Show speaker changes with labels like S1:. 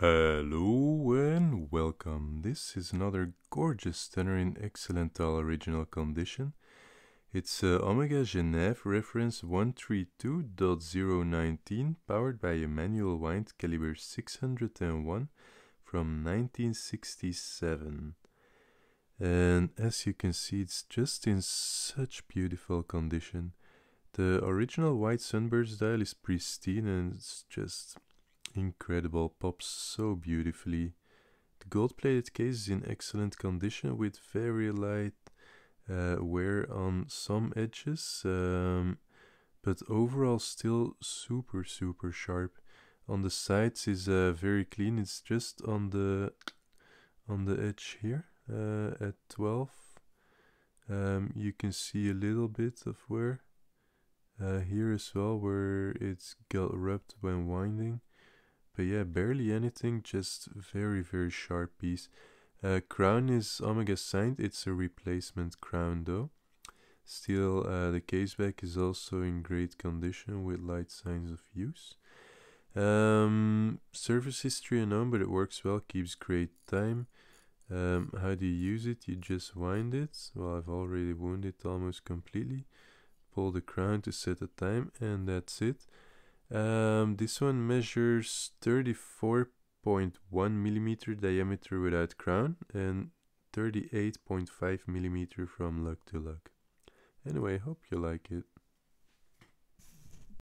S1: Hello and welcome. This is another gorgeous tenor in excellent all original condition. It's uh, Omega Genève reference 132.019 powered by a manual wind caliber 601 from 1967. And as you can see, it's just in such beautiful condition. The original white sunburst dial is pristine and it's just incredible, pops so beautifully. The gold plated case is in excellent condition with very light uh, wear on some edges, um, but overall still super super sharp. On the sides is uh, very clean. It's just on the on the edge here uh, at 12. Um, you can see a little bit of wear uh, here as well where it's got rubbed when winding but yeah, barely anything, just very, very sharp piece. Uh, crown is Omega signed, it's a replacement crown though. Still, uh, the caseback is also in great condition with light signs of use. Um, service history unknown, but it works well, keeps great time. Um, how do you use it? You just wind it. Well, I've already wound it almost completely. Pull the crown to set a time, and that's it. Um, this one measures 34.1 millimeter diameter without crown and 38.5 millimeter from lug to lug. Anyway, hope you like it.